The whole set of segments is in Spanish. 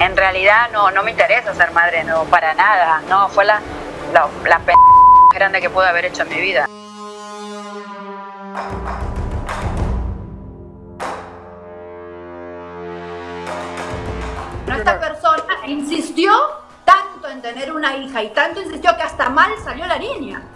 En realidad no, no me interesa ser madre, no, para nada. No, fue la, la, la grande que pude haber hecho en mi vida. Esta persona insistió tanto en tener una hija y tanto insistió que hasta mal salió la niña.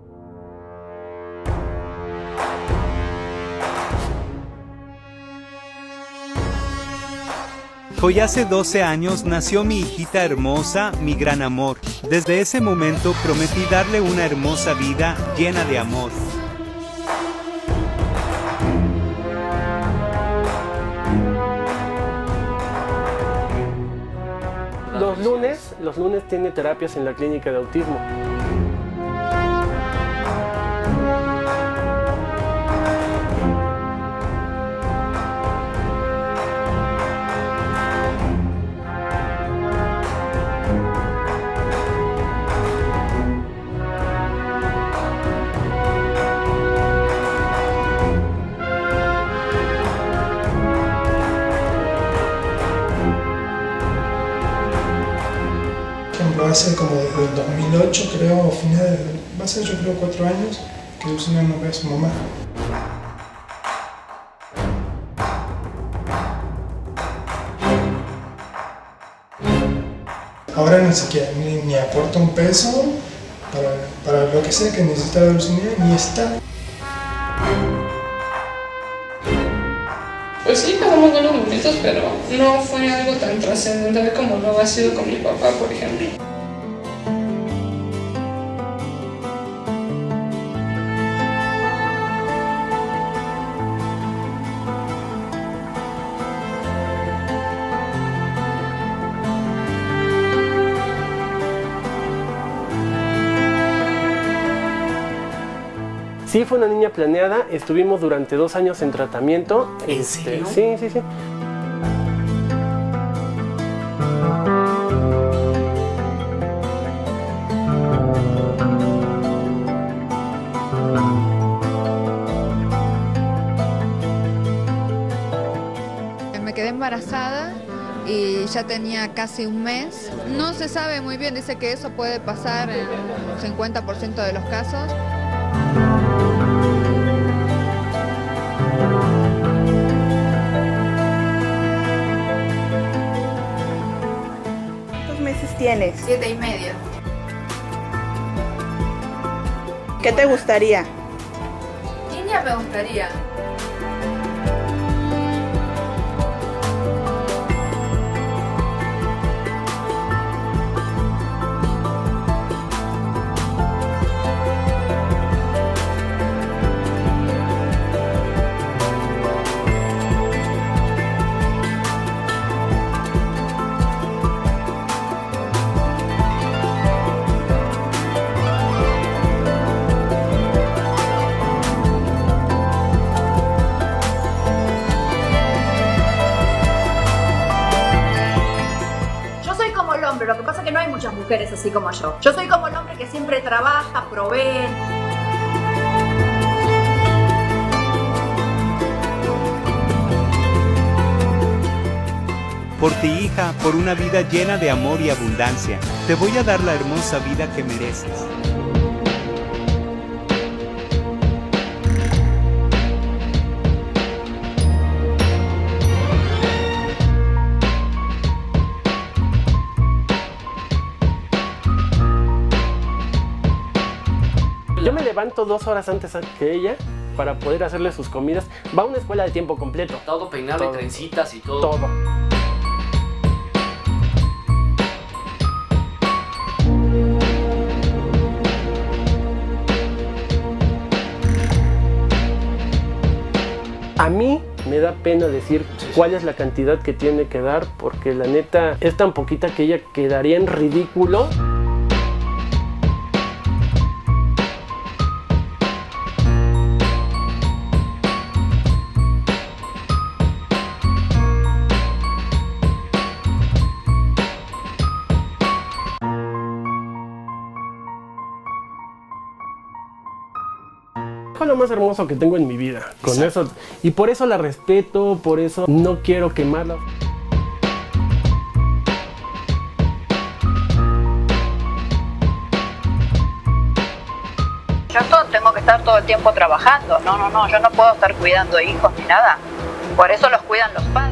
Hoy hace 12 años nació mi hijita hermosa, mi gran amor. Desde ese momento prometí darle una hermosa vida llena de amor. Los lunes, los lunes tiene terapias en la clínica de autismo. Hace como desde el 2008, creo, final, va a ser yo creo cuatro años, que Lucina no ve a su mamá. Ahora ni siquiera, ni, ni aporta un peso para, para lo que sea que necesita la Lucina, ni está. Pues sí, pasamos buenos momentos, pero no fue algo tan trascendental como lo ha sido con mi papá, por ejemplo. Sí, fue una niña planeada. Estuvimos durante dos años en tratamiento. ¿En Este, serio? Sí, sí, sí. Me quedé embarazada y ya tenía casi un mes. No se sabe muy bien, dice que eso puede pasar en un 50% de los casos. Tienes? Siete y medio. ¿Qué te gustaría? Niña me gustaría. Lo que pasa es que no hay muchas mujeres así como yo. Yo soy como el hombre que siempre trabaja, provee. Por ti hija, por una vida llena de amor y abundancia, te voy a dar la hermosa vida que mereces. Yo me levanto dos horas antes que ella para poder hacerle sus comidas. Va a una escuela de tiempo completo. Todo peinado Todo. y trencitas y todo. Todo. A mí me da pena decir cuál es la cantidad que tiene que dar porque la neta es tan poquita que ella quedaría en ridículo. fue lo más hermoso que tengo en mi vida. Con eso. Y por eso la respeto, por eso no quiero quemarla. Yo todo, tengo que estar todo el tiempo trabajando. No, no, no, yo no puedo estar cuidando hijos ni nada. Por eso los cuidan los padres.